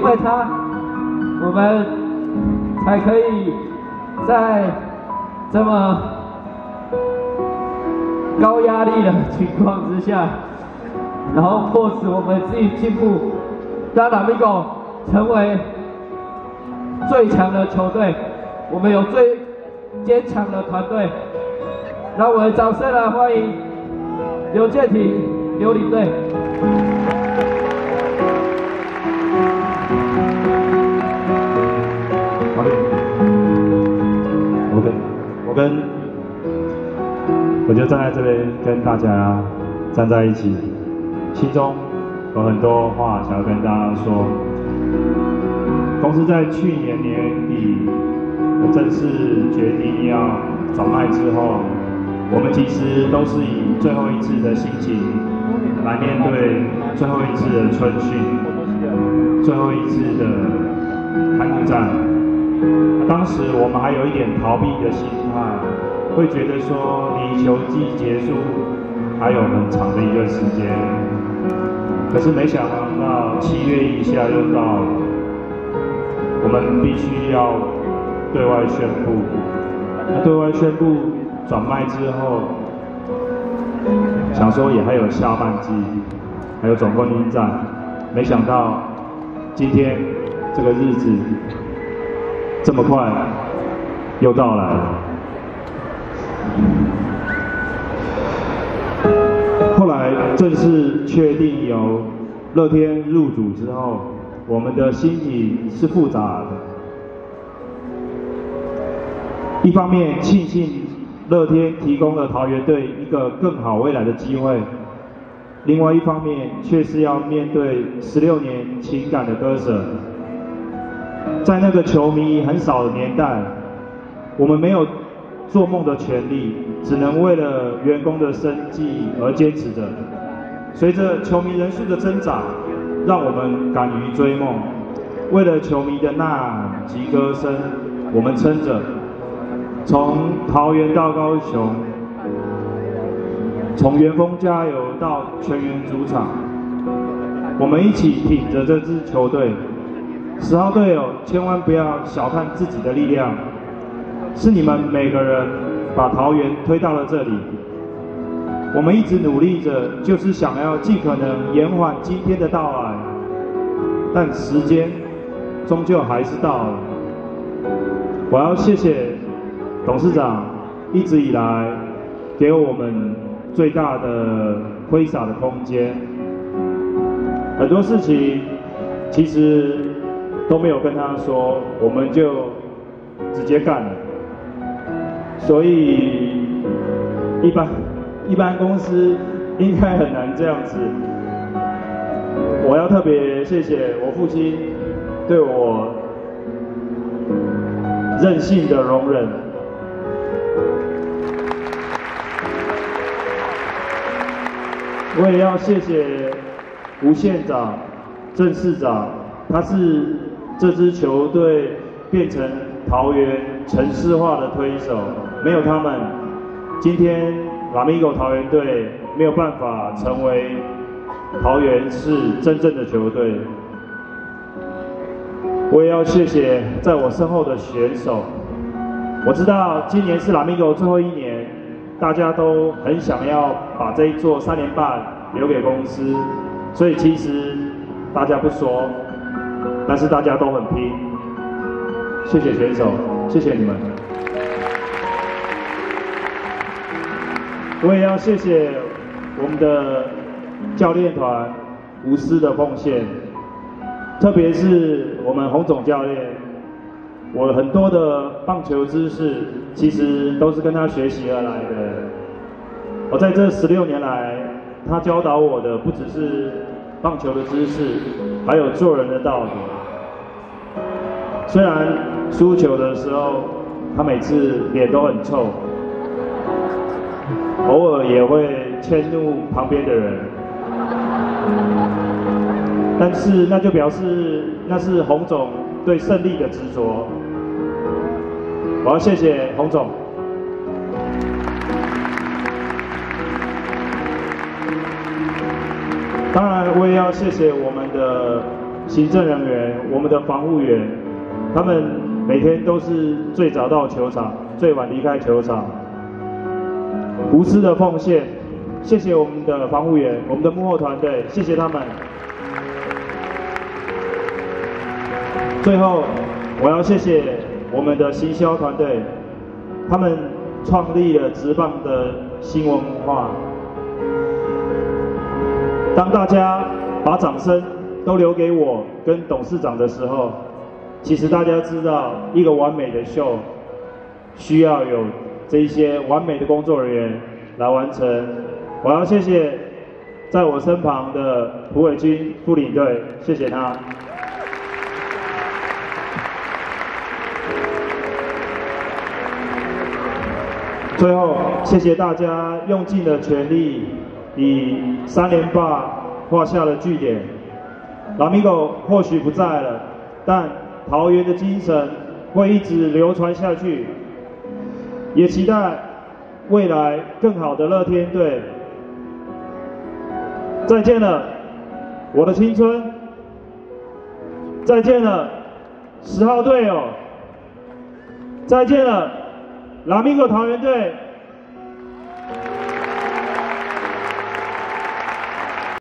因为他，我们才可以在这么高压力的情况之下，然后迫使我们自己进步，让拉米狗成为最强的球队。我们有最坚强的团队，让我们掌声来欢迎刘建廷刘领队。我跟，我就站在这边跟大家站在一起，心中有很多话想要跟大家说。公司在去年年底。正式决定要转卖之后，我们其实都是以最后一次的心情来面对最后一次的春训，最后一次的开幕战。当时我们还有一点逃避的心态，会觉得说离球季结束还有很长的一段时间。可是没想到七月一下又到了，我们必须要。对外宣布，那对外宣布转卖之后，想说也还有下半季，还有总冠军战，没想到今天这个日子这么快又到来了。正式确定由乐天入主之后，我们的心情是复杂的。一方面庆幸乐天提供了桃园队一个更好未来的机会，另外一方面却是要面对十六年情感的割舍。在那个球迷很少的年代，我们没有做梦的权利，只能为了员工的生计而坚持着。随着球迷人数的增长，让我们敢于追梦。为了球迷的呐喊及歌声，我们撑着。从桃园到高雄，从元丰加油到全员主场，我们一起挺着这支球队。十号队友千万不要小看自己的力量，是你们每个人把桃园推到了这里。我们一直努力着，就是想要尽可能延缓今天的到来，但时间终究还是到了。我要谢谢。董事长一直以来给我们最大的挥洒的空间，很多事情其实都没有跟他说，我们就直接干了。所以一般一般公司应该很难这样子。我要特别谢谢我父亲对我任性的容忍。我也要谢谢吴县长、郑市长，他是这支球队变成桃园城市化的推手，没有他们，今天拉米狗桃园队没有办法成为桃园市真正的球队。我也要谢谢在我身后的选手，我知道今年是拉米狗最后一年。大家都很想要把这一座三连霸留给公司，所以其实大家不说，但是大家都很拼。谢谢选手，谢谢你们。我也要谢谢我们的教练团无私的奉献，特别是我们洪总教练。我很多的棒球知识，其实都是跟他学习而来的。我在这十六年来，他教导我的不只是棒球的知识，还有做人的道理。虽然输球的时候，他每次脸都很臭，也会迁怒旁边的人，但是那就表示那是洪总对胜利的执着。我要谢谢洪总，当然我也要谢谢我们的行政人员、我们的防护员，他们每天都是最早到球场，最晚离开球场，无私的奉献。谢谢我们的防护员，我们的幕后团队，谢谢他们。最后，我要谢谢我们的行销团队，他们创立了直棒的新文化。当大家把掌声都留给我跟董事长的时候，其实大家知道，一个完美的秀需要有这一些完美的工作人员来完成。我要谢谢在我身旁的胡伟军副领队，谢谢他。最后，谢谢大家用尽了全力，以三连霸画下了句点。拉米狗或许不在了，但桃园的精神会一直流传下去。也期待未来更好的乐天队。再见了，我的青春。再见了，十号队友。再见了。拉米戈桃园队。